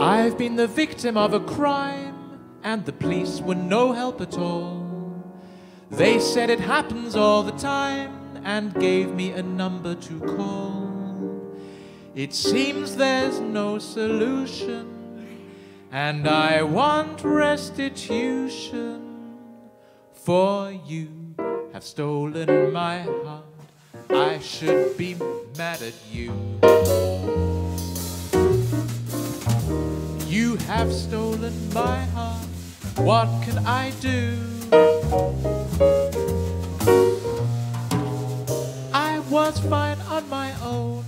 I've been the victim of a crime, and the police were no help at all. They said it happens all the time and gave me a number to call. It seems there's no solution, and I want restitution. For you have stolen my heart, I should be mad at you. Have stolen my heart, what can I do? I was fine on my own.